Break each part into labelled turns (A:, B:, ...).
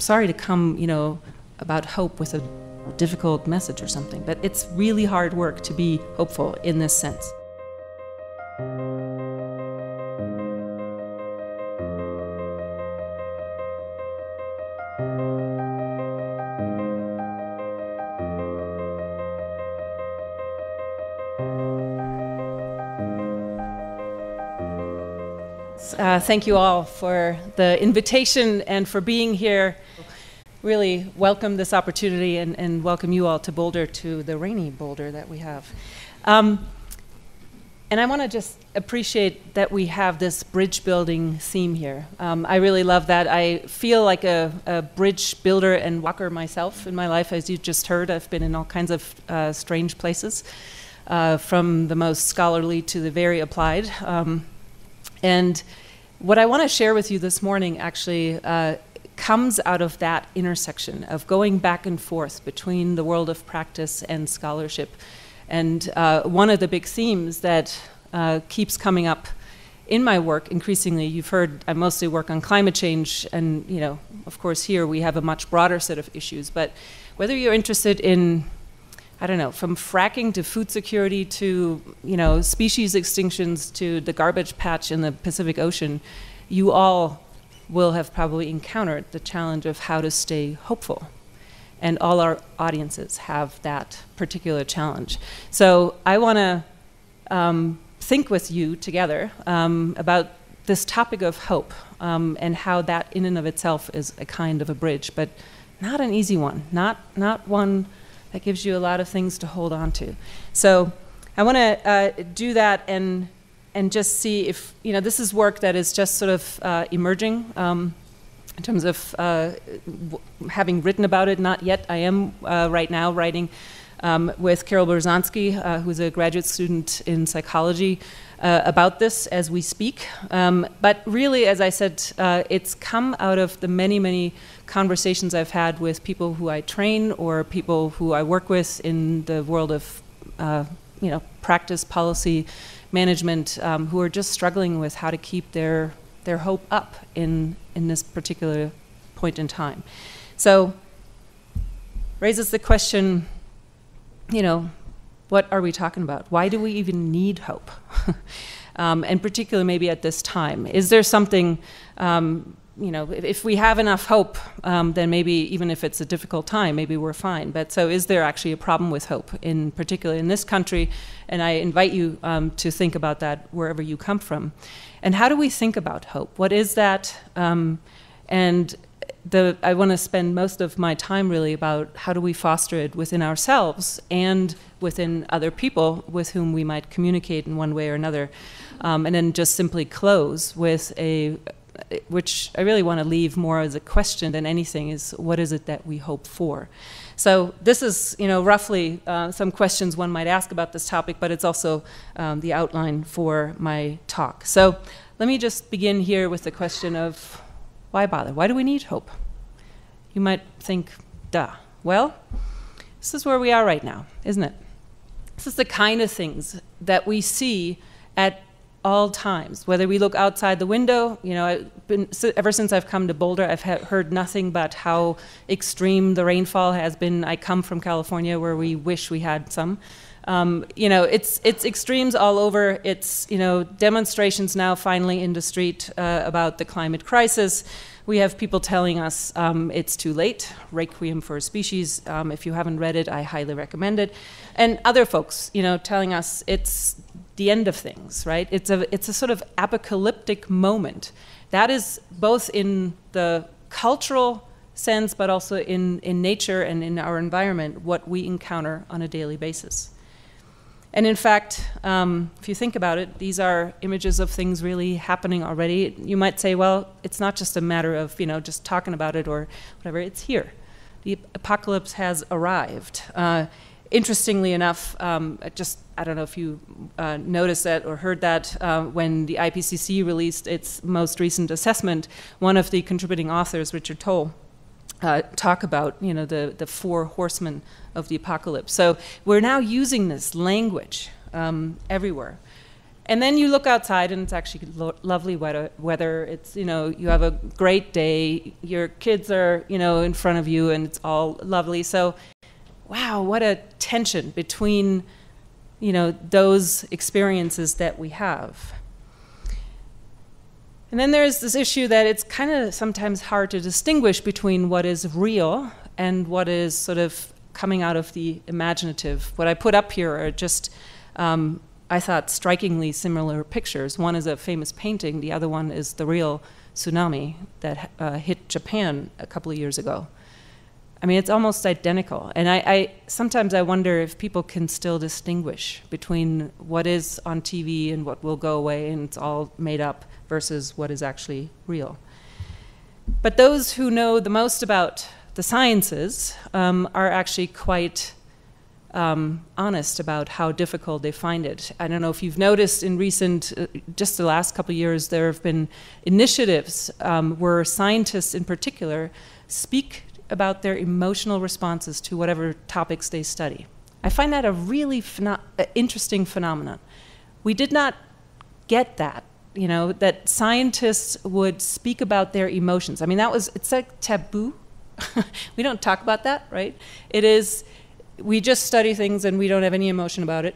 A: sorry to come, you know, about hope with a difficult message or something, but it's really hard work to be hopeful in this sense. Uh, thank you all for the invitation and for being here. Really welcome this opportunity and, and welcome you all to Boulder, to the rainy Boulder that we have. Um, and I want to just appreciate that we have this bridge building theme here. Um, I really love that. I feel like a, a, bridge builder and walker myself in my life. As you just heard, I've been in all kinds of uh, strange places, uh, from the most scholarly to the very applied. Um, and what I want to share with you this morning actually uh, comes out of that intersection of going back and forth between the world of practice and scholarship. And uh, one of the big themes that uh, keeps coming up in my work increasingly, you've heard I mostly work on climate change, and you know, of course, here we have a much broader set of issues. But whether you're interested in I don't know, from fracking to food security to, you know, species extinctions to the garbage patch in the Pacific Ocean, you all will have probably encountered the challenge of how to stay hopeful. And all our audiences have that particular challenge. So I want to um, think with you together um, about this topic of hope um, and how that in and of itself is a kind of a bridge, but not an easy one, not, not one that gives you a lot of things to hold on to. So I want to uh, do that and and just see if you know this is work that is just sort of uh, emerging um, in terms of uh, having written about it. Not yet. I am uh, right now writing um, with Carol Berzonsky, uh, who's a graduate student in psychology. Uh, about this as we speak. Um, but really, as I said, uh, it's come out of the many, many conversations I've had with people who I train or people who I work with in the world of, you know, practice, policy, management, um, who are just struggling with how to keep their their hope up in in this particular point in time. So raises the question, you know, what are we talking about? Why do we even need hope? um, and particularly maybe at this time. Is there something, um, you know, if, we have enough hope, um, then maybe even if it's a difficult time, maybe we're fine. But so is there actually a problem with hope, in particular in this country? And I invite you um, to think about that wherever you come from. And how do we think about hope? What is that? Um, and the, I want to spend most of my time really about how do we foster it within ourselves and within other people with whom we might communicate in one way or another. Um, and then just simply close with a, which I really want to leave more as a question than anything, is what is it that we hope for? So this is, you know, roughly uh, some questions one might ask about this topic, but it's also um, the outline for my talk. So let me just begin here with the question of why bother? Why do we need hope? You might think, duh. Well, this is where we are right now, isn't it? This is the kind of things that we see at all times. Whether we look outside the window, you know, been, ever since I've come to Boulder, I've heard nothing but how extreme the rainfall has been. I come from California, where we wish we had some. Um, you know, it's it's extremes all over. It's you know demonstrations now finally in the street uh, about the climate crisis. We have people telling us um, it's too late. Requiem for a Species. Um, if you haven't read it, I highly recommend it. And other folks, you know, telling us it's the end of things. Right? It's a it's a sort of apocalyptic moment. That is both in the cultural sense, but also in, in nature and in our environment, what we encounter on a daily basis. And in fact, um, if you think about it, these are images of things really happening already. You might say, well, it's not just a matter of you know just talking about it or whatever. It's here. The apocalypse has arrived. Uh, interestingly enough, um, just I don't know if you uh, noticed that or heard that uh, when the IPCC released its most recent assessment, one of the contributing authors, Richard Tol, uh, talk about you know the the four horsemen of the apocalypse. So we're now using this language um, everywhere. and then you look outside and it's actually lo- lovely weather, weather. It's, you know, you have a great day. Your kids are, you know, in front of you and it's all lovely. So, wow, what a tension between, you know, those experiences that we have. And then there's this issue that it's kind of sometimes hard to distinguish between what is real and what is sort of coming out of the imaginative. What I put up here are just, um, I thought, strikingly similar pictures. One is a famous painting, the other one is the real tsunami that uh, hit Japan a couple of years ago. I mean, it's almost identical. And I, I, sometimes I wonder if people can still distinguish between what is on TV and what will go away and it's all made up versus what is actually real. But those who know the most about the sciences um, are actually quite um, honest about how difficult they find it. I don't know if you've noticed in recent, uh, just the last couple years, there have been initiatives um, where scientists in particular speak about their emotional responses to whatever topics they study. I find that a really pheno- interesting phenomenon. We did not get that you know, that scientists would speak about their emotions. I mean, that was, it's like taboo. we don't talk about that, right? It is, we just study things and we don't have any emotion about it.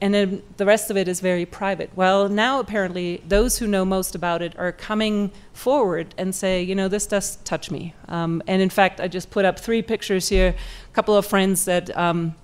A: And then the rest of it is very private. Well, now apparently, those who know most about it are coming forward and say, you know, this does touch me. Um, and in fact, I just put up three pictures here, a couple of friends that um,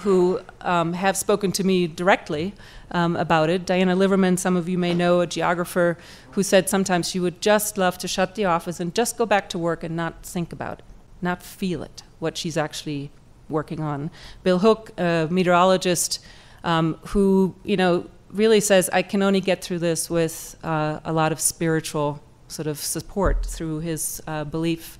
A: who um, have spoken to me directly um, about it. Diana Liverman, some of you may know, a geographer who said sometimes she would just love to shut the office and just go back to work and not think about it, not feel it, what she's actually working on. Bill Hooke, a meteorologist um, who, you know, really says, I can only get through this with uh, a lot of spiritual sort of support through his uh, belief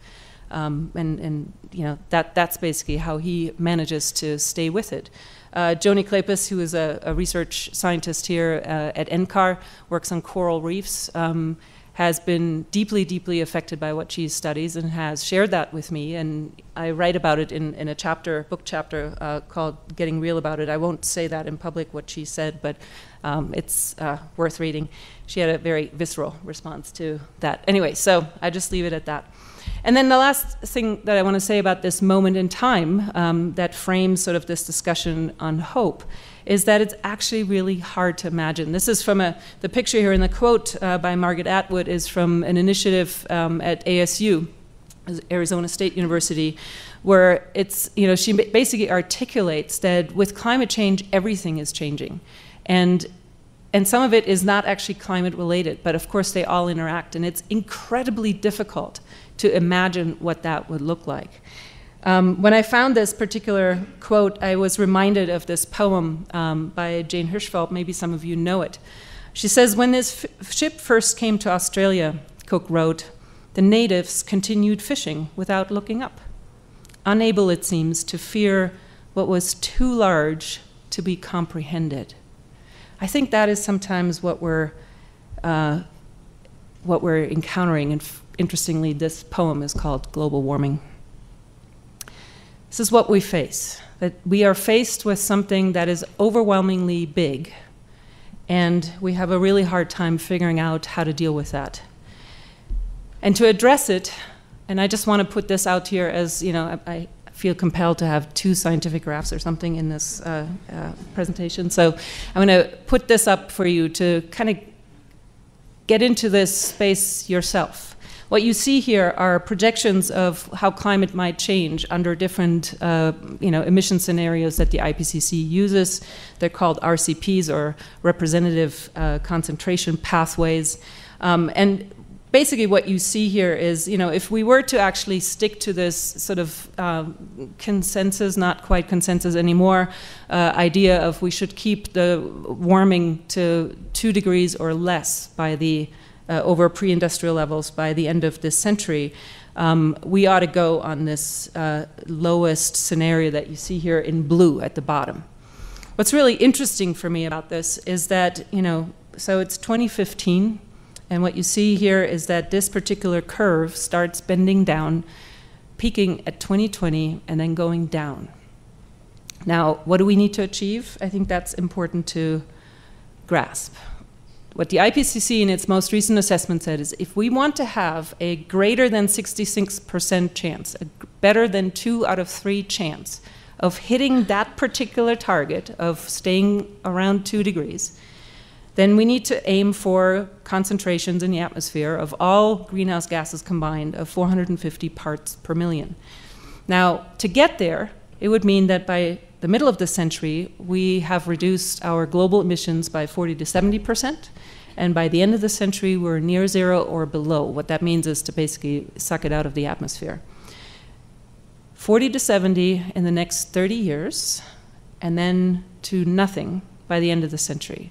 A: um, and, and you know that that's basically how he manages to stay with it. Uh, Joni Kleypas, who is a, a research scientist here uh, at NCAR, works on coral reefs, um, has been deeply, deeply affected by what she studies and has shared that with me. And I write about it in, in a chapter, book chapter uh, called Getting Real About It. I won't say that in public, what she said, but um, it's uh, worth reading. She had a very visceral response to that. Anyway, so I just leave it at that. And then the last thing that I want to say about this moment in time um, that frames sort of this discussion on hope is that it's actually really hard to imagine. This is from a, the picture here in the quote uh, by Margaret Atwood is from an initiative um, at ASU, Arizona State University, where it's, you know, she basically articulates that with climate change, everything is changing. And and some of it is not actually climate related, but of course they all interact, and it's incredibly difficult to imagine what that would look like. Um, when I found this particular quote, I was reminded of this poem um, by Jane Hirshfield. Maybe some of you know it. She says, When this ship first came to Australia, Cook wrote, the natives continued fishing without looking up, unable, it seems, to fear what was too large to be comprehended. I think that is sometimes what we're, uh, what we're encountering in interestingly, this poem is called Global Warming. This is what we face that we are faced with something that is overwhelmingly big, and we have a really hard time figuring out how to deal with that. And to address it, and I just want to put this out here as you know, I, I feel compelled to have two scientific graphs or something in this uh, uh, presentation. So I'm going to put this up for you to kind of get into this space yourself. What you see here are projections of how climate might change under different uh, you know, emission scenarios that the IPCC uses. They're called RCPs or representative uh, concentration pathways. Um, and basically what you see here is, you know, if we were to actually stick to this sort of um, consensus, not quite consensus anymore, uh, idea of we should keep the warming to two degrees or less by the uh, over pre-industrial levels by the end of this century, um, we ought to go on this uh, lowest scenario that you see here in blue at the bottom. What's really interesting for me about this is that, you know, so it's 2015, and what you see here is that this particular curve starts bending down, peaking at 2020, and then going down. Now, what do we need to achieve? I think that's important to grasp. What the IPCC in its most recent assessment said is if we want to have a greater than 66% chance, a better than two out of three chance of hitting that particular target of staying around two degrees, then we need to aim for concentrations in the atmosphere of all greenhouse gases combined of 450 parts per million. Now, to get there, it would mean that by the middle of the century, we have reduced our global emissions by 40 to 70 percent. And by the end of the century, we're near zero or below. What that means is to basically suck it out of the atmosphere. 40 to 70 in the next 30 years, and then to nothing by the end of the century.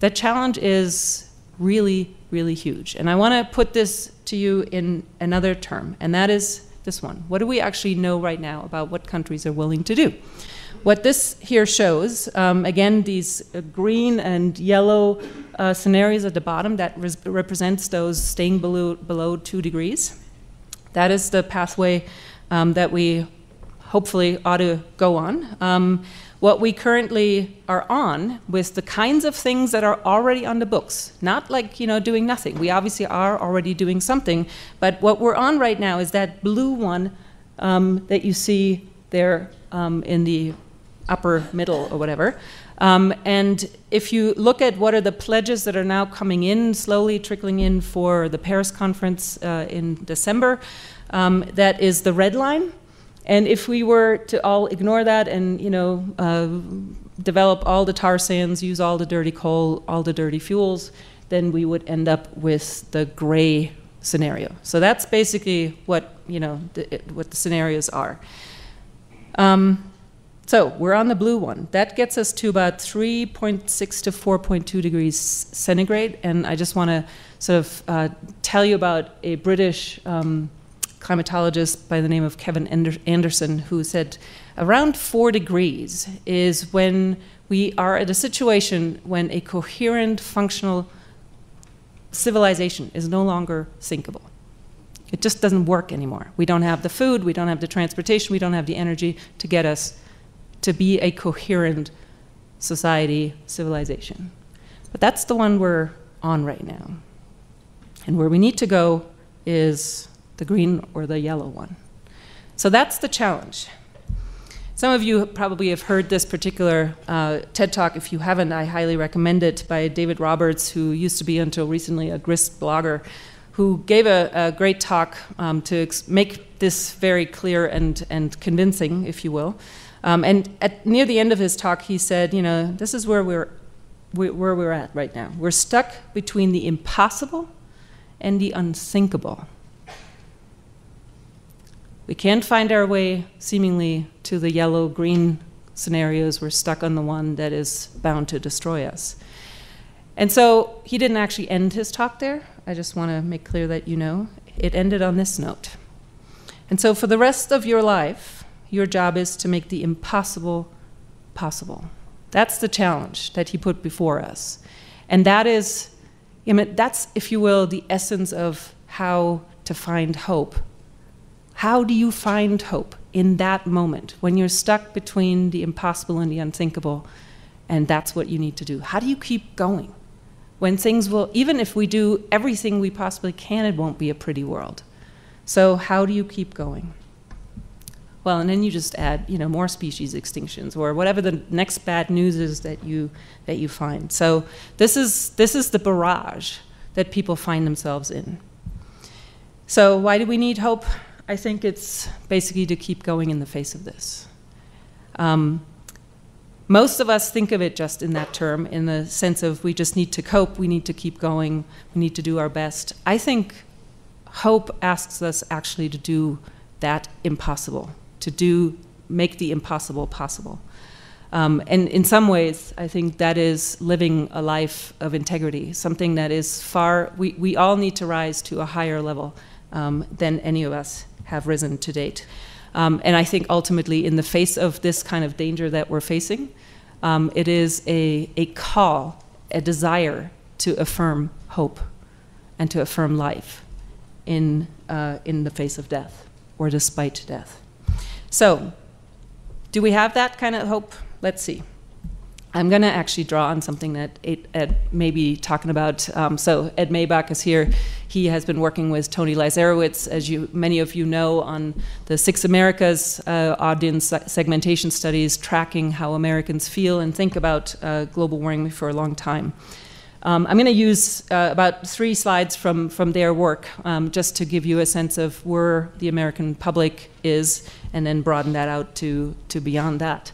A: That challenge is really, really huge. And I want to put this to you in another term, and that is this one. What do we actually know right now about what countries are willing to do? What this here shows, um, again, these green and yellow uh, scenarios at the bottom, that represents those staying below, below two degrees. That is the pathway um, that we hopefully ought to go on. Um, what we currently are on with the kinds of things that are already on the books, not like, you know, doing nothing. We obviously are already doing something, but what we're on right now is that blue one um, that you see there um, in the upper middle or whatever. Um, and if you look at what are the pledges that are now coming in, slowly trickling in for the Paris conference uh, in December, um, that is the red line. And if we were to all ignore that and you know uh, develop all the tar sands, use all the dirty coal, all the dirty fuels, then we would end up with the gray scenario. So that's basically what you know the, what the scenarios are. Um, so we're on the blue one. That gets us to about 3.6 to 4.2 degrees centigrade. And I just want to sort of uh, tell you about a British um, climatologist by the name of Kevin Anderson, who said around four degrees is when we are at a situation when a coherent, functional civilization is no longer thinkable. It just doesn't work anymore. We don't have the food, we don't have the transportation, we don't have the energy to get us to be a coherent society, civilization. But that's the one we're on right now. And where we need to go is the green or the yellow one. So that's the challenge. Some of you probably have heard this particular uh, TED Talk. If you haven't, I highly recommend it by David Roberts, who used to be until recently a Grist blogger, who gave a, a great talk um, to make this very clear and, and convincing, if you will. Um, and at, near the end of his talk, he said, you know, this is where we're, where we're at right now. We're stuck between the impossible and the unthinkable. We can't find our way, seemingly, to the yellow green scenarios. We're stuck on the one that is bound to destroy us. And so he didn't actually end his talk there. I just want to make clear that you know. It ended on this note. And so for the rest of your life, your job is to make the impossible possible. That's the challenge that he put before us. And that is, that's, if you will, the essence of how to find hope how do you find hope in that moment when you're stuck between the impossible and the unthinkable? And that's what you need to do. How do you keep going? When things will, even if we do everything we possibly can, it won't be a pretty world. So, how do you keep going? Well, and then you just add, you know, more species extinctions or whatever the next bad news is that you that you find. So this is this is the barrage that people find themselves in. So why do we need hope? I think it's basically to keep going in the face of this. Um, most of us think of it just in that term, in the sense of we just need to cope, we need to keep going, we need to do our best. I think hope asks us actually to do that impossible, to do make the impossible possible. Um, and in some ways, I think that is living a life of integrity, something that is far, we, we all need to rise to a higher level um, than any of us have risen to date. Um, and I think ultimately, in the face of this kind of danger that we're facing, um, it is a, a call, a desire to affirm hope and to affirm life in, uh, in the face of death or despite death. So, do we have that kind of hope? Let's see. I'm going to actually draw on something that Ed may be talking about. Um, so Ed Maibach is here. He has been working with Tony Leiserowitz, as you many of you know, on the Six Americas uh, audience segmentation studies, tracking how Americans feel and think about uh, global warming for a long time. Um, I'm going to use uh, about three slides from, from their work um, just to give you a sense of where the American public is and then broaden that out to, to beyond that.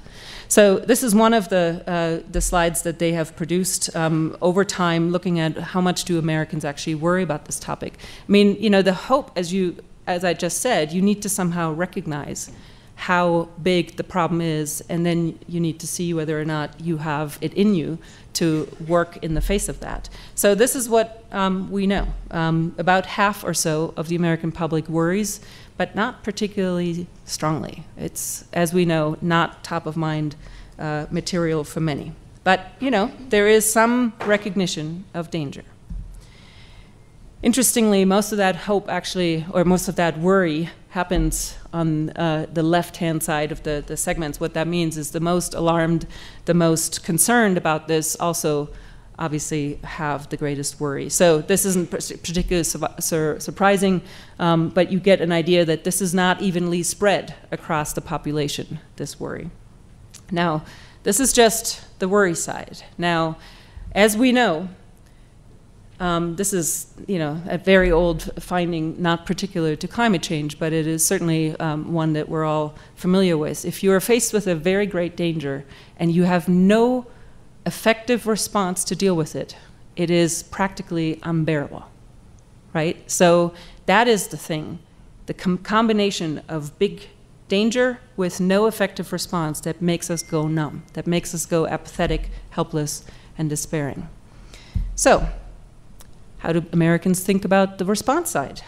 A: So this is one of the, uh, the slides that they have produced um, over time, looking at how much do Americans actually worry about this topic. I mean, you know, the hope, as you, as I just said, you need to somehow recognize how big the problem is, and then you need to see whether or not you have it in you to work in the face of that. So this is what um, we know. Um, about half or so of the American public worries but not particularly strongly. It's, as we know, not top of mind uh, material for many. But, you know, there is some recognition of danger. Interestingly, most of that hope actually, or most of that worry, happens on uh, the left hand side of the, the segments. What that means is the most alarmed, the most concerned about this also obviously have the greatest worry. So this isn't particularly su surprising, um, but you get an idea that this is not evenly spread across the population, this worry. Now, this is just the worry side. Now, as we know, um, this is, you know, a very old finding, not particular to climate change, but it is certainly um, one that we're all familiar with. If you are faced with a very great danger and you have no effective response to deal with it, it is practically unbearable, right? So that is the thing, the com combination of big danger with no effective response that makes us go numb, that makes us go apathetic, helpless, and despairing. So, how do Americans think about the response side?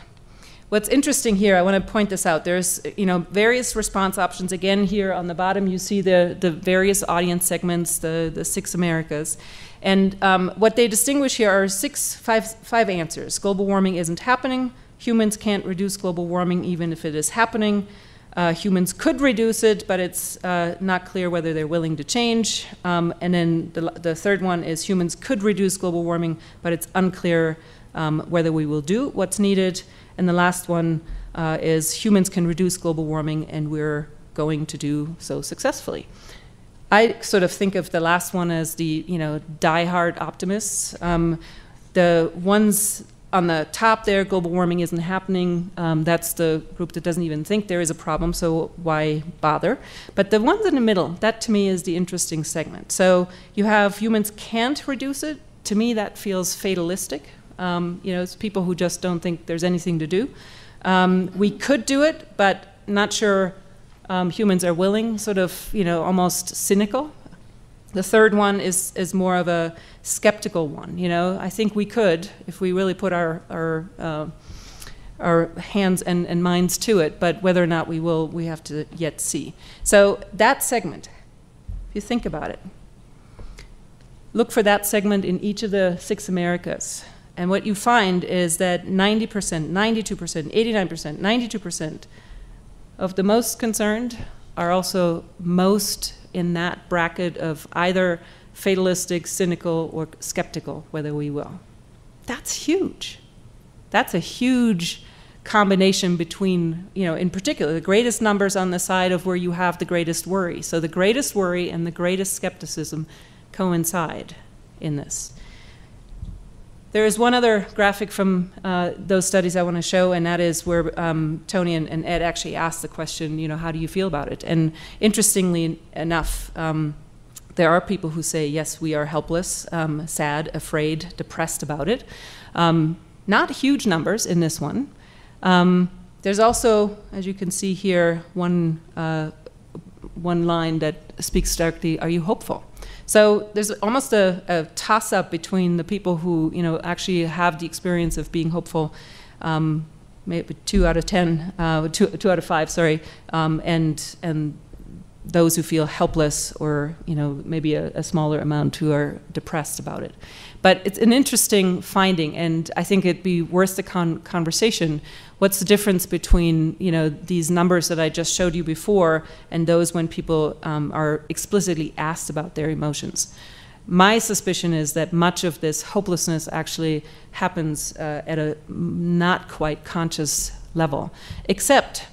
A: What's interesting here, I want to point this out. There's, you know, various response options. Again, here on the bottom, you see the, the various audience segments, the, the six Americas. And um, what they distinguish here are six, five, five answers. Global warming isn't happening. Humans can't reduce global warming even if it is happening. Uh, humans could reduce it, but it's uh, not clear whether they're willing to change. Um, and then the, the third one is humans could reduce global warming, but it's unclear um, whether we will do what's needed. And the last one uh, is humans can reduce global warming, and we're going to do so successfully. I sort of think of the last one as the you know die-hard optimists. Um, the ones on the top there, global warming isn't happening. Um, that's the group that doesn't even think there is a problem, so why bother? But the ones in the middle, that to me is the interesting segment. So you have humans can't reduce it. To me, that feels fatalistic. Um, you know, it's people who just don't think there's anything to do. Um, we could do it, but not sure um, humans are willing, sort of, you know, almost cynical. The third one is, is more of a skeptical one. You know, I think we could if we really put our, our, uh, our hands and, and minds to it, but whether or not we will, we have to yet see. So that segment, if you think about it, look for that segment in each of the six Americas. And what you find is that 90%, 92%, 89%, 92% of the most concerned are also most in that bracket of either fatalistic, cynical, or skeptical, whether we will. That's huge. That's a huge combination between, you know, in particular, the greatest numbers on the side of where you have the greatest worry. So the greatest worry and the greatest skepticism coincide in this. There is one other graphic from uh, those studies I want to show, and that is where um, Tony and, and, Ed actually asked the question, you know, how do you feel about it? And interestingly enough, um, there are people who say, yes, we are helpless, um, sad, afraid, depressed about it. Um, not huge numbers in this one. Um, there's also, as you can see here, one, uh, one line that speaks directly, are you hopeful? So there's almost a, a toss up between the people who you know actually have the experience of being hopeful, um, maybe two out of ten, uh, two, two out of five, sorry, um, and and those who feel helpless, or you know maybe a, a smaller amount who are depressed about it. But it's an interesting finding, and I think it'd be worth the con conversation. What's the difference between you know these numbers that I just showed you before and those when people um, are explicitly asked about their emotions? My suspicion is that much of this hopelessness actually happens uh, at a not quite conscious level, except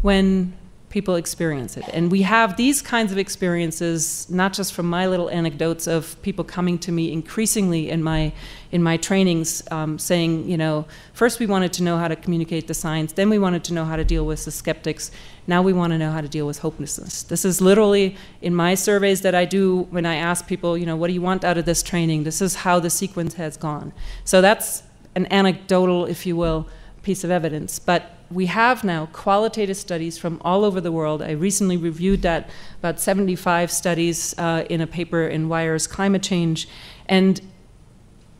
A: when people experience it. And we have these kinds of experiences, not just from my little anecdotes of people coming to me increasingly in my in my trainings, um, saying, you know, first we wanted to know how to communicate the science, then we wanted to know how to deal with the skeptics, now we want to know how to deal with hopelessness. This is literally in my surveys that I do when I ask people, you know, what do you want out of this training? This is how the sequence has gone. So that's an anecdotal, if you will, piece of evidence. But we have now qualitative studies from all over the world. I recently reviewed that, about 75 studies uh, in a paper in WIREs Climate Change. And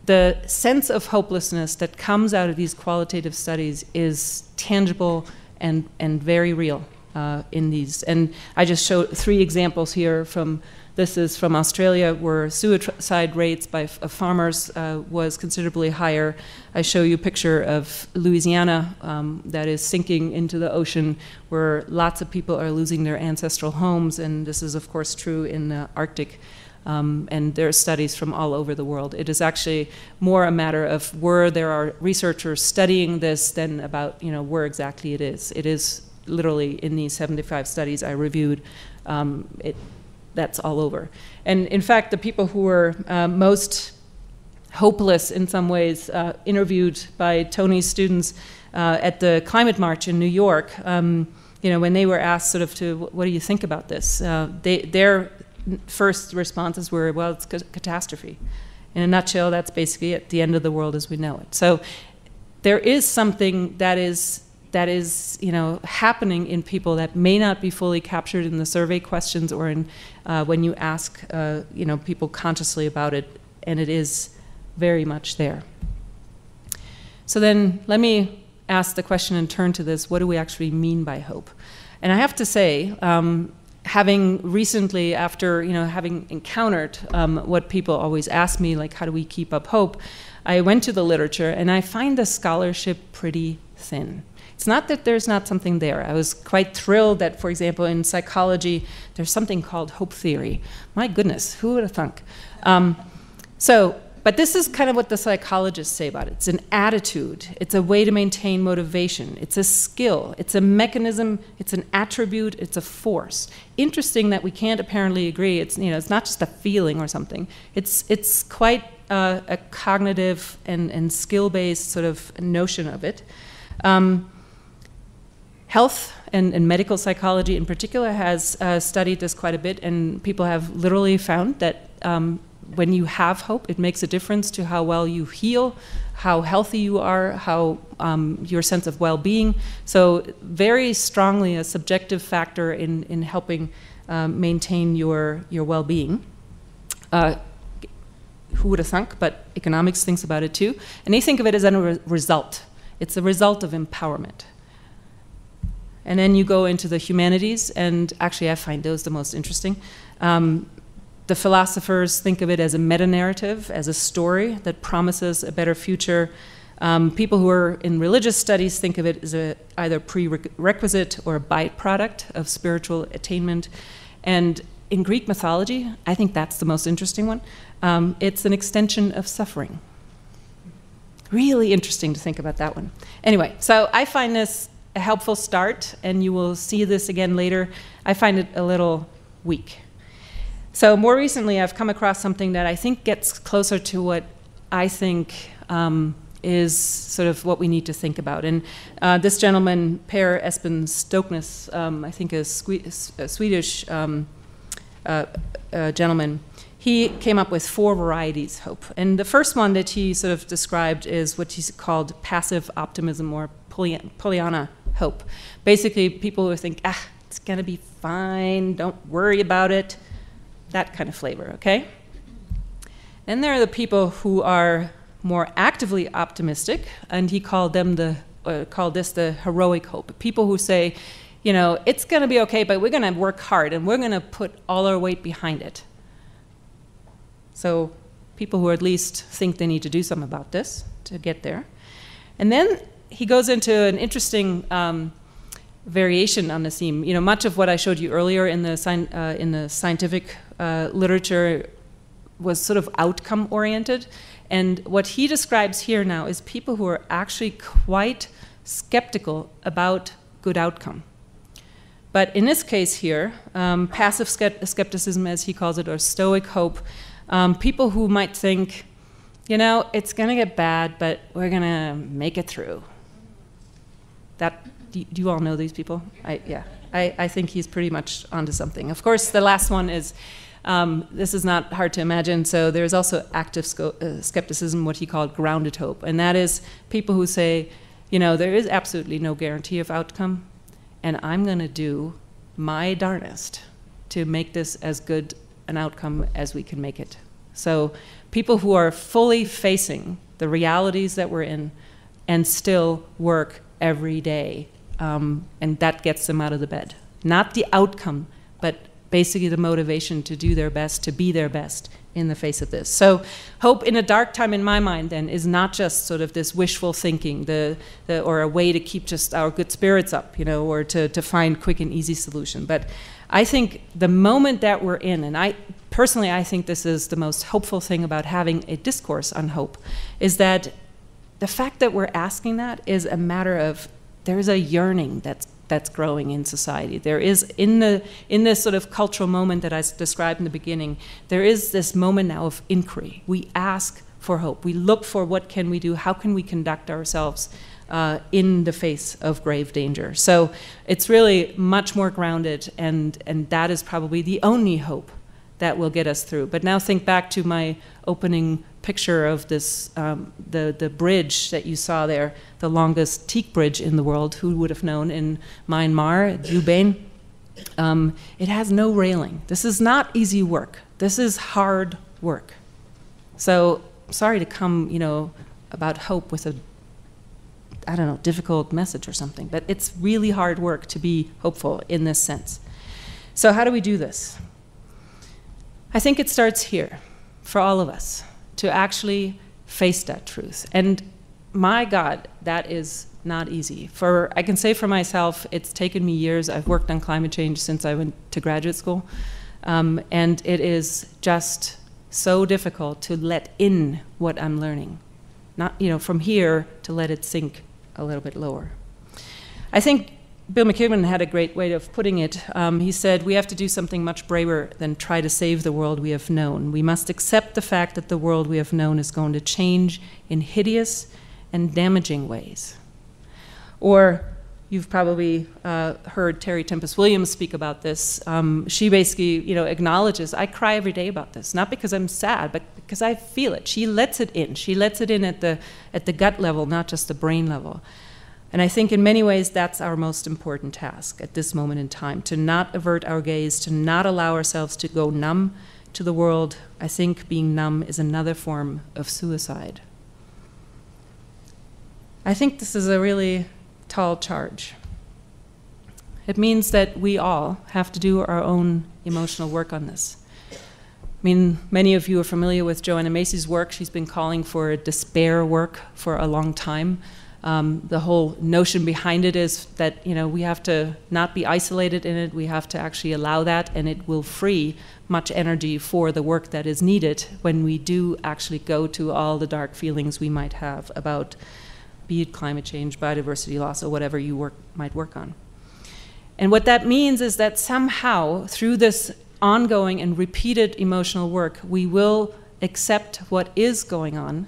A: the sense of hopelessness that comes out of these qualitative studies is tangible and, and very real uh, in these. And I just showed three examples here from this is from Australia, where suicide rates by farmers uh, was considerably higher. I show you a picture of Louisiana um, that is sinking into the ocean, where lots of people are losing their ancestral homes, and this is, of course, true in the Arctic. Um, and there are studies from all over the world. It is actually more a matter of where there are researchers studying this than about you know where exactly it is. It is literally in these 75 studies I reviewed. Um, it, that's all over. And in fact, the people who were uh, most hopeless in some ways, uh, interviewed by Tony's students uh, at the climate march in New York, um, you know, when they were asked sort of to, what do you think about this? Uh, they, their first responses were, well, it's catastrophe. In a nutshell, that's basically at the end of the world as we know it. So there is something that is that is you know happening in people that may not be fully captured in the survey questions or in uh, when you ask uh, you know people consciously about it and it is very much there. So then let me ask the question and turn to this what do we actually mean by hope? And i have to say um, having recently after you know having encountered um, what people always ask me like how do we keep up hope? I went to the literature and i find the scholarship pretty thin it's not that there's not something there. I was quite thrilled that, for example, in psychology, there's something called hope theory. My goodness, who would have thunk? Um, so, but this is kind of what the psychologists say about it. It's an attitude, it's a way to maintain motivation, it's a skill, it's a mechanism, it's an attribute, it's a force. Interesting that we can't apparently agree. It's, you know, it's not just a feeling or something, it's, it's quite uh, a cognitive and, and skill based sort of notion of it. Um, Health and, and, medical psychology in particular has uh, studied this quite a bit, and people have literally found that um, when you have hope, it makes a difference to how well you heal, how healthy you are, how um, your sense of well being. So, very strongly a subjective factor in, in helping um, maintain your, your well being. Uh, who would have thunk? But economics thinks about it too. And they think of it as a re result. It's a result of empowerment. And then you go into the humanities, and actually, I find those the most interesting. Um, the philosophers think of it as a meta narrative, as a story that promises a better future. Um, people who are in religious studies think of it as a, either prerequisite or a byproduct of spiritual attainment. And in Greek mythology, I think that's the most interesting one. Um, it's an extension of suffering. Really interesting to think about that one. Anyway, so I find this a helpful start, and you will see this again later. I find it a little weak. So, more recently, I've come across something that I think gets closer to what I think um, is sort of what we need to think about. And uh, this gentleman, Per Espen Stoknes, um, I think a, a Swedish um, uh, uh, gentleman, he came up with four varieties hope. And the first one that he sort of described is what he called passive optimism or Pollyanna hope. Basically, people who think, ah, it's going to be fine, don't worry about it, that kind of flavor, okay? Then there are the people who are more actively optimistic, and he called them the uh, called this the heroic hope. People who say, you know, it's going to be okay, but we're going to work hard and we're going to put all our weight behind it. So people who at least think they need to do something about this to get there. And then he goes into an interesting um, variation on the theme. You know, much of what I showed you earlier in the, uh, in the scientific uh, literature was sort of outcome oriented. And what he describes here now is people who are actually quite skeptical about good outcome. But in this case here, um, passive skepticism, as he calls it, or stoic hope, um, people who might think, you know, it's going to get bad, but we're going to make it through. That, do, you all know these people? I, yeah, I, I think he's pretty much onto something. Of course, the last one is um, this is not hard to imagine. So there's also active uh, skepticism, what he called grounded hope, and that is people who say, you know, there is absolutely no guarantee of outcome, and I'm going to do my darnest to make this as good an outcome as we can make it. So people who are fully facing the realities that we're in and still work every day, um, and that gets them out of the bed. Not the outcome, but basically the motivation to do their best, to be their best in the face of this. So hope in a dark time in my mind then is not just sort of this wishful thinking the, the, or a way to keep just our good spirits up, you know, or to, to find quick and easy solution. But I think the moment that we're in, and I personally I think this is the most hopeful thing about having a discourse on hope, is that the fact that we're asking that is a matter of there's a yearning that's that's growing in society. There is in the in this sort of cultural moment that I described in the beginning, there is this moment now of inquiry. We ask for hope. We look for what can we do? How can we conduct ourselves uh, in the face of grave danger? So it's really much more grounded, and and that is probably the only hope that will get us through. But now think back to my opening picture of this, um, the, the bridge that you saw there, the longest teak bridge in the world. Who would have known in Myanmar, U Bein? Um, it has no railing. This is not easy work. This is hard work. So sorry to come, you know, about hope with a, I don't know, difficult message or something, but it's really hard work to be hopeful in this sense. So how do we do this? I think it starts here for all of us to actually face that truth. And my God, that is not easy. For I can say for myself, it's taken me years. I've worked on climate change since I went to graduate school, um, and it is just so difficult to let in what I'm learning. Not you know from here to let it sink a little bit lower. I think Bill McKibben had a great way of putting it. Um, he said, We have to do something much braver than try to save the world we have known. We must accept the fact that the world we have known is going to change in hideous and damaging ways. Or you've probably uh, heard Terry Tempest Williams speak about this. Um, she basically, you know, acknowledges, I cry every day about this, not because I'm sad, but because I feel it. She lets it in. She lets it in at the, at the gut level, not just the brain level. And I think in many ways that's our most important task at this moment in time to not avert our gaze, to not allow ourselves to go numb to the world. I think being numb is another form of suicide. I think this is a really tall charge. It means that we all have to do our own emotional work on this. I mean, many of you are familiar with Joanna Macy's work. She's been calling for despair work for a long time. Um, the whole notion behind it is that you know we have to not be isolated in it. We have to actually allow that, and it will free much energy for the work that is needed when we do actually go to all the dark feelings we might have about, be it climate change, biodiversity loss, or whatever you work, might work on. And what that means is that somehow through this ongoing and repeated emotional work, we will accept what is going on,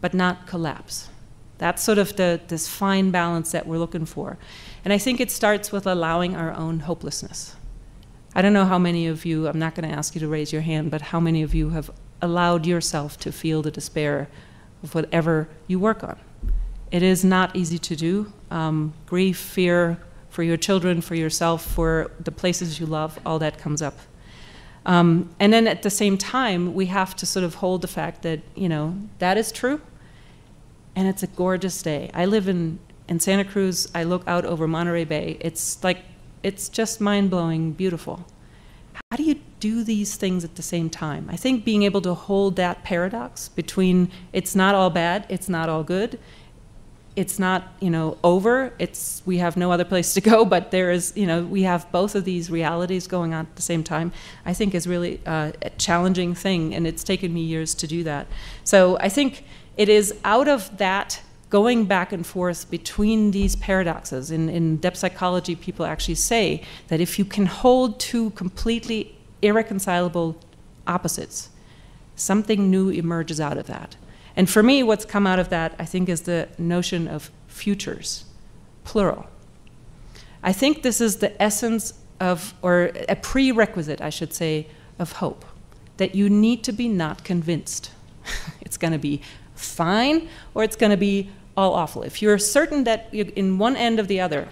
A: but not collapse. That's sort of the, this fine balance that we're looking for. And I think it starts with allowing our own hopelessness. I don't know how many of you, I'm not going to ask you to raise your hand, but how many of you have allowed yourself to feel the despair of whatever you work on? It is not easy to do. Um, grief, fear for your children, for yourself, for the places you love, all that comes up. Um, and then at the same time, we have to sort of hold the fact that, you know, that is true and it's a gorgeous day. I live in, in Santa Cruz. I look out over Monterey Bay. It's like It's just mind blowing, beautiful. How do you do these things at the same time? I think being able to hold that paradox between it's not all bad, it's not all good, it's not you know over it's we have no other place to go but there is you know we have both of these realities going on at the same time i think is really uh, a challenging thing and it's taken me years to do that so i think it is out of that going back and forth between these paradoxes in, in depth psychology people actually say that if you can hold two completely irreconcilable opposites something new emerges out of that and for me, what's come out of that, I think, is the notion of futures, plural. I think this is the essence of, or a prerequisite, I should say, of hope. That you need to be not convinced. it's going to be fine or it's going to be all awful. If you're certain that you're in one end of the other,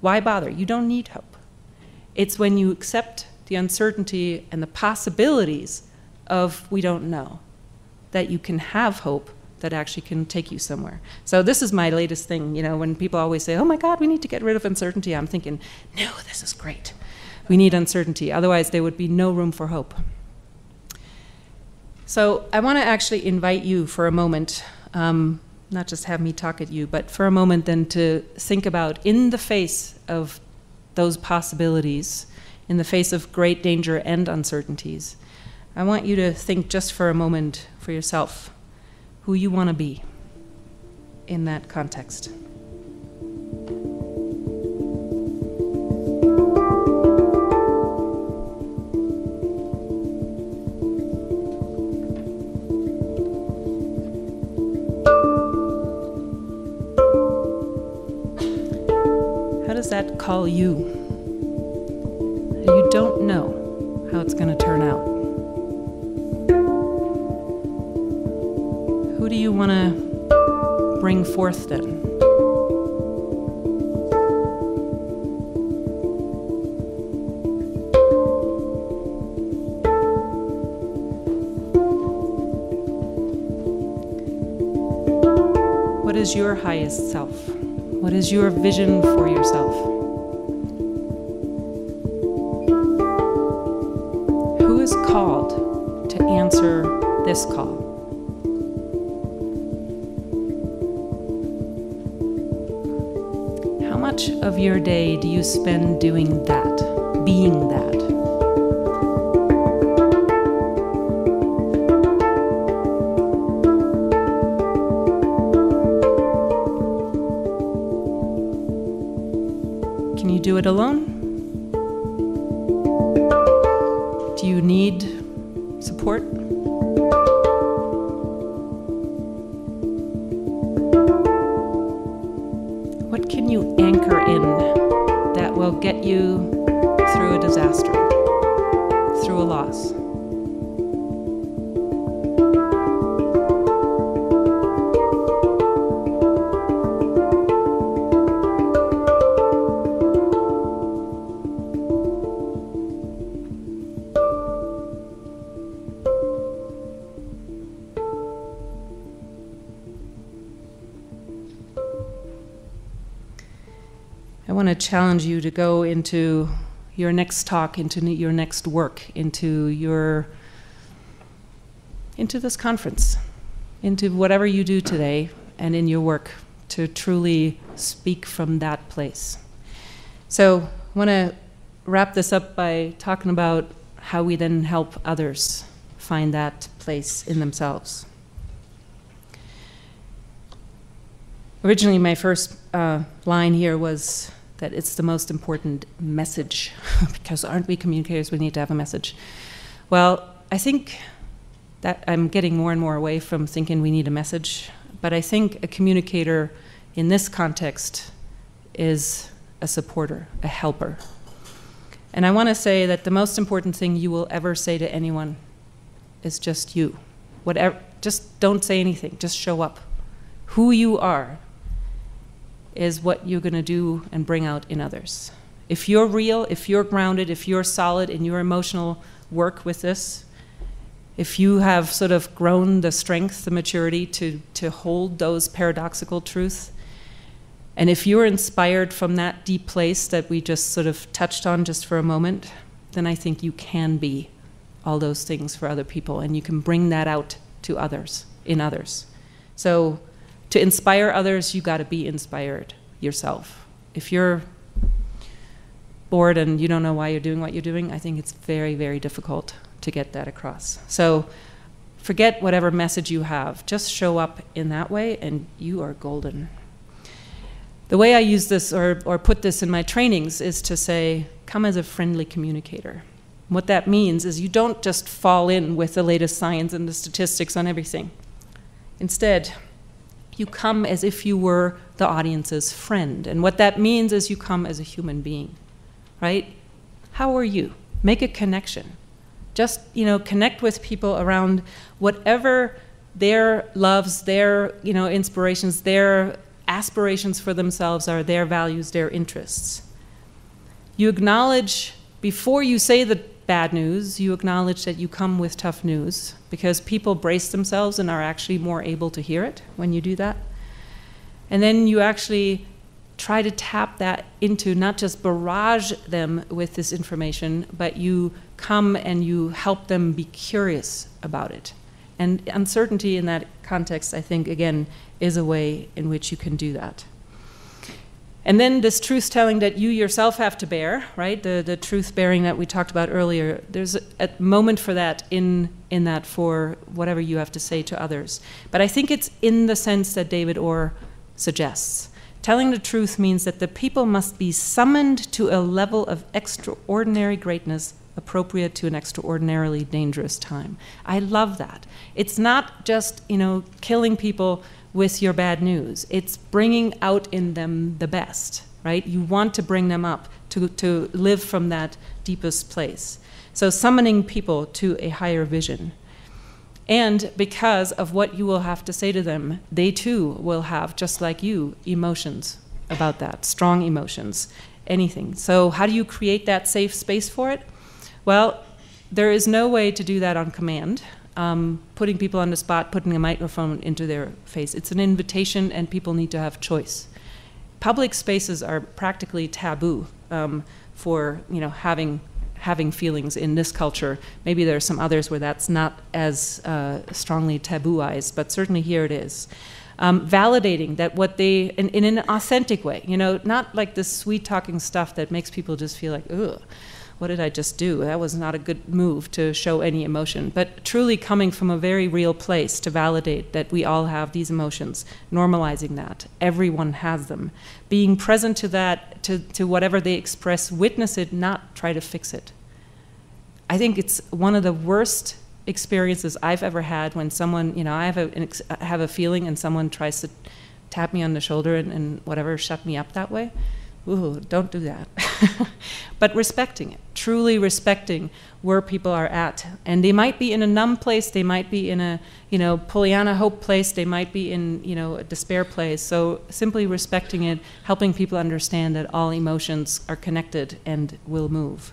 A: why bother? You don't need hope. It's when you accept the uncertainty and the possibilities of we don't know that you can have hope that actually can take you somewhere. So this is my latest thing. You know, when people always say, "Oh my God, we need to get rid of uncertainty," I'm thinking, "No, this is great. We need uncertainty. Otherwise, there would be no room for hope." So I want to actually invite you for a moment, um, not just have me talk at you, but for a moment then to think about, in the face of those possibilities, in the face of great danger and uncertainties, I want you to think just for a moment for yourself who you want to be in that context. Does that call you? You don't know how it's going to turn out. Who do you want to bring forth then? What is your highest self? What is your vision for yourself? Who is called to answer this call? How much of your day do you spend doing that, it alone? Go into your next talk, into your next work, into your into this conference, into whatever you do today and in your work to truly speak from that place. So, I want to wrap this up by talking about how we then help others find that place in themselves. Originally, my first uh, line here was that it's the most important message, because aren't we communicators? We need to have a message. Well, I think that I'm getting more and more away from thinking we need a message, but I think a communicator in this context is a supporter, a helper. And I want to say that the most important thing you will ever say to anyone is just you. Whatever, just don't say anything, just show up. Who you are, is what you're going to do and bring out in others. If you're real, if you're grounded, if you're solid in your emotional work with this, if you have sort of grown the strength, the maturity to, to hold those paradoxical truths, And if you're inspired from that deep place that we just sort of touched on just for a moment, then I think you can be all those things for other people and you can bring that out to others, in others. So to inspire others, you got to be inspired yourself. If you're bored and you don't know why you're doing what you're doing, I think it's very, very difficult to get that across. So forget whatever message you have. Just show up in that way and you are golden. The way I use this or, or put this in my trainings is to say, come as a friendly communicator. What that means is you don't just fall in with the latest science and the statistics on everything. Instead, you come as if you were the audience's friend. And what that means is you come as a human being, right? How are you? Make a connection. Just, you know, connect with people around whatever their loves, their, you know, inspirations, their aspirations for themselves are, their values, their interests. You acknowledge, before you say the bad news, you acknowledge that you come with tough news because people brace themselves and are actually more able to hear it when you do that. And then you actually try to tap that into not just barrage them with this information, but you come and you help them be curious about it. And uncertainty in that context, I think, again, is a way in which you can do that. And then this truth telling that you yourself have to bear, right? The, the truth bearing that we talked about earlier. There's a, a, moment for that in, in that for whatever you have to say to others. But I think it's in the sense that David Orr suggests. Telling the truth means that the people must be summoned to a level of extraordinary greatness appropriate to an extraordinarily dangerous time. I love that. It's not just, you know, killing people with your bad news. It's bringing out in them the best, right? You want to bring them up to, to live from that deepest place. So, summoning people to a higher vision. And because of what you will have to say to them, they too will have, just like you, emotions about that, strong emotions, anything. So, how do you create that safe space for it? Well, there is no way to do that on command um, putting people on the spot, putting a microphone into their face. It's an invitation, and people need to have choice. Public spaces are practically taboo um, for you know having having feelings in this culture. Maybe there are some others where that's not as uh, strongly tabooized, but certainly here it is. Um, validating that what they in, in, an authentic way, you know, not like this sweet talking stuff that makes people just feel like, ugh what did I just do? That was not a good move to show any emotion. But truly coming from a very real place to validate that we all have these emotions, normalizing that. Everyone has them. Being present to that, to, to whatever they express, witness it, not try to fix it. I think it's one of the worst experiences I've ever had when someone, you know, I have a, have a feeling and someone tries to tap me on the shoulder and, and whatever, shut me up that way ooh, don't do that. but respecting it, truly respecting where people are at. And they might be in a numb place, they might be in a, you know, Pollyanna hope place, they might be in, you know, a despair place. So simply respecting it, helping people understand that all emotions are connected and will move.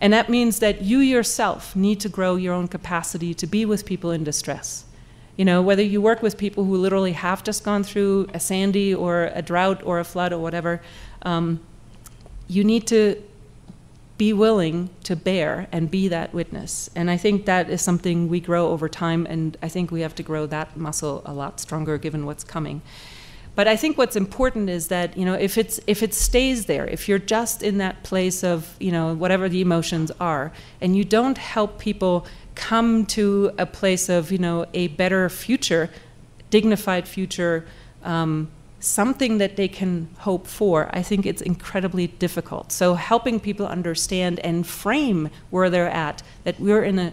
A: And that means that you yourself need to grow your own capacity to be with people in distress. You know, whether you work with people who literally have just gone through a Sandy or a drought or a flood or whatever, um, you need to be willing to bear and be that witness. And I think that is something we grow over time, and I think we have to grow that muscle a lot stronger given what's coming. But I think what's important is that you know if it's if it stays there, if you're just in that place of you know whatever the emotions are, and you don't help people come to a place of you know a better future, dignified future. Um, something that they can hope for, I think it's incredibly difficult. So helping people understand and frame where they're at, that we're in a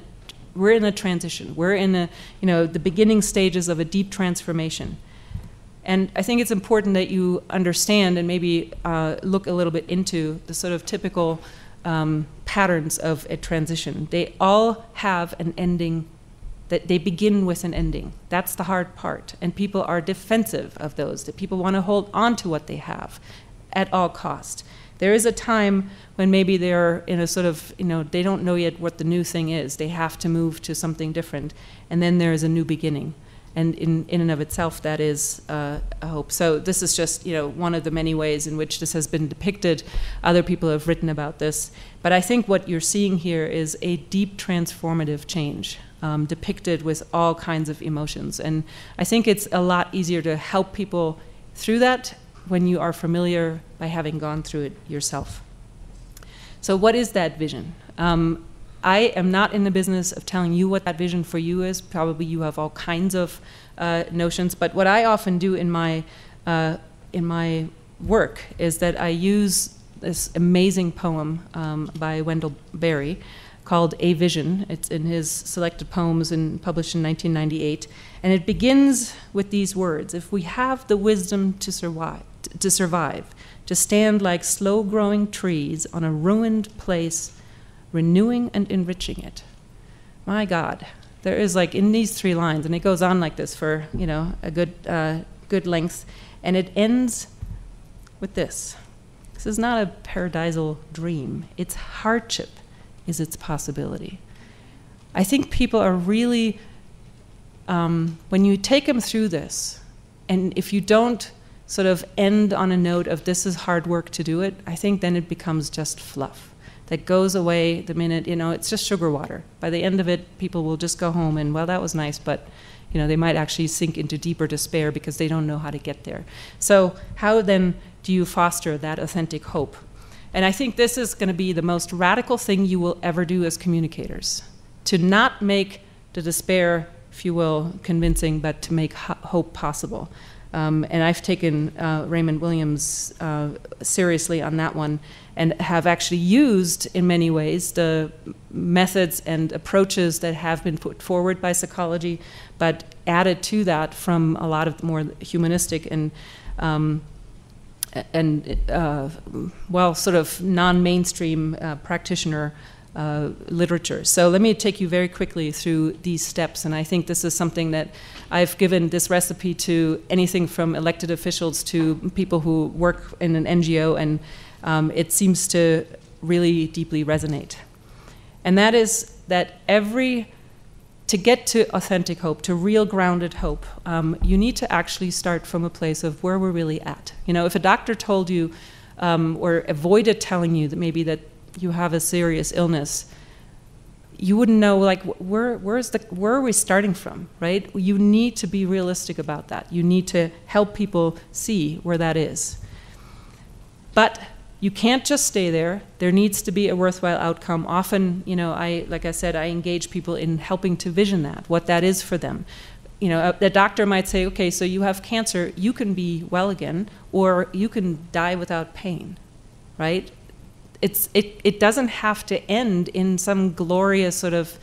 A: we're in a transition. We're in a you know the beginning stages of a deep transformation. And I think it's important that you understand and maybe uh, look a little bit into the sort of typical um, patterns of a transition. They all have an ending that they begin with an ending. That's the hard part. And people are defensive of those, that people want to hold on to what they have at all cost. There is a time when maybe they're in a sort of, you know, they don't know yet what the new thing is. They have to move to something different. And then there is a new beginning. And in, in and of itself, that is uh, a hope. So this is just you know one of the many ways in which this has been depicted. Other people have written about this, but I think what you're seeing here is a deep transformative change um, depicted with all kinds of emotions. And I think it's a lot easier to help people through that when you are familiar by having gone through it yourself. So, what is that vision? Um, I am not in the business of telling you what that vision for you is. Probably you have all kinds of uh, notions, but what I often do in my uh, in my work is that I use this amazing poem um, by Wendell Berry called A Vision. It's in his selected poems and published in 1998, and it begins with these words: "If we have the wisdom to survive, to survive, to stand like slow-growing trees on a ruined place." renewing and enriching it. My God, there is like in these three lines, and it goes on like this for you know a good uh, good length, and it ends with this. This is not a paradisal dream. Its hardship is its possibility. I think people are really um, when you take them through this, and if you don't sort of end on a note of this is hard work to do it, I think then it becomes just fluff that goes away the minute, you know, it's just sugar water. By the end of it, people will just go home and, well, that was nice, but, you know, they might actually sink into deeper despair because they don't know how to get there. So, how then do you foster that authentic hope? And I think this is going to be the most radical thing you will ever do as communicators to not make the despair, if you will, convincing, but to make hope possible. Um, and I've taken uh, Raymond Williams uh, seriously on that one and have actually used, in many ways, the methods and approaches that have been put forward by psychology, but added to that from a lot of more humanistic and um, and uh, well, sort of non-mainstream uh, practitioner uh, literature. So let me take you very quickly through these steps, and I think this is something that I've given this recipe to anything from elected officials to people who work in an NGO, and um, it seems to really deeply resonate. And that is that every to get to authentic hope, to real grounded hope, um, you need to actually start from a place of where we're really at. You know, if a doctor told you um, or avoided telling you that maybe that you have a serious illness, you wouldn't know like where where's the where are we starting from right? You need to be realistic about that. You need to help people see where that is. But you can't just stay there. There needs to be a worthwhile outcome. Often you know i like i said i engage people in helping to vision that what that is for them. You know a, doctor might say okay so you have cancer. You can be well again or you can die without pain right? It's it, it doesn't have to end in some glorious sort of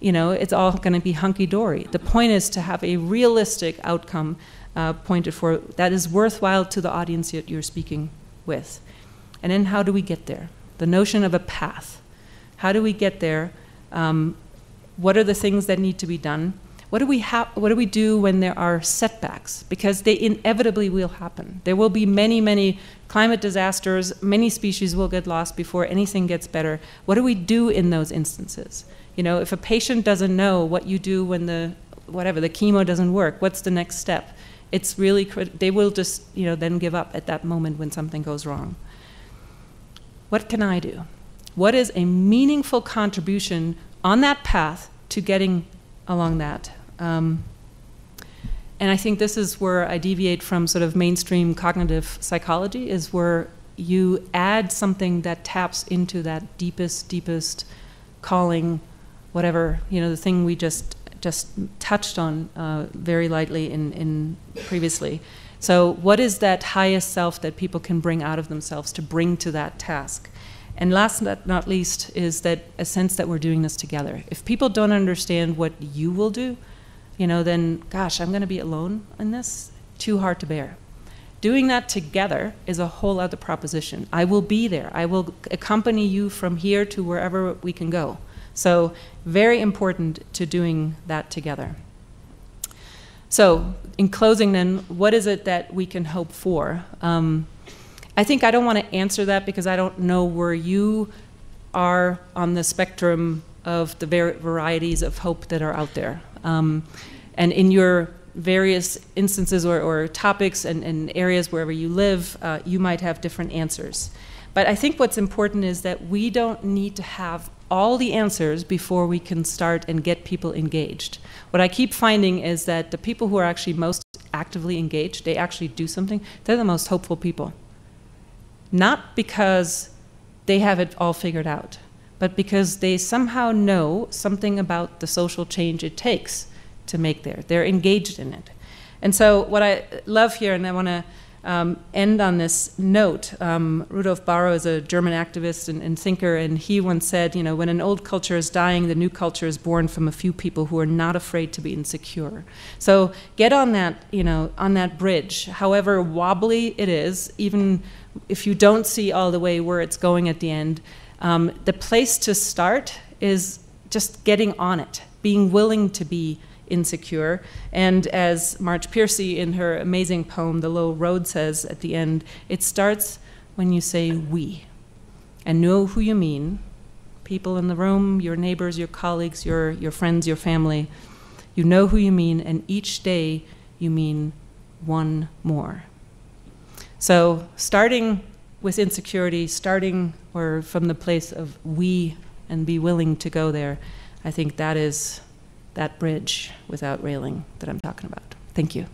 A: you know it's all going to be hunky-dory. The point is to have a realistic outcome uh, pointed for that is worthwhile to the audience that you're speaking with and then how do we get there? The notion of a path. How do we get there? Um, what are the things that need to be done? What do we ha- what do we do when there are setbacks? Because they inevitably will happen. There will be many many climate disasters. Many species will get lost before anything gets better. What do we do in those instances? You know if a patient doesn't know what you do when the whatever the chemo doesn't work what's the next step? It's really they will just you know then give up at that moment when something goes wrong what can i do what is a meaningful contribution on that path to getting along that. Um, and I think this is where I deviate from sort of mainstream cognitive psychology, is where you add something that taps into that deepest, deepest calling, whatever, you know, the thing we just just touched on uh, very lightly in, in previously. So, what is that highest self that people can bring out of themselves to bring to that task? And last but not least is that a sense that we're doing this together. If people don't understand what you will do, you know, then gosh, I'm going to be alone in this. Too hard to bear. Doing that together is a whole other proposition. I will be there. I will accompany you from here to wherever we can go. So, very important to doing that together. So, in closing, then, what is it that we can hope for? Um, I think I don't want to answer that because I don't know where you are on the spectrum of the varieties of hope that are out there. Um, and in your various instances or, or topics and, and, areas wherever you live, uh, you might have different answers. But I think what's important is that we don't need to have all the answers before we can start and get people engaged. What I keep finding is that the people who are actually most actively engaged, they actually do something, they're the most hopeful people. Not because they have it all figured out, but because they somehow know something about the social change it takes to make there. They're engaged in it. And so, what I love here, and I want to um, end on this note. Um, Rudolf Bahro is a German activist and, and, thinker, and he once said, you know, when an old culture is dying, the new culture is born from a few people who are not afraid to be insecure. So get on that, you know, on that bridge, however wobbly it is, even if you don't see all the way where it's going at the end. Um, the place to start is just getting on it, being willing to be insecure. And as Marge Piercy in her amazing poem, The Little Road, says at the end, it starts when you say we and know who you mean people in the room, your neighbors, your colleagues, your, your friends, your family. You know who you mean, and each day you mean one more. So, starting with insecurity, starting or from the place of we and be willing to go there, I think that is that bridge without railing that I'm talking about. Thank you.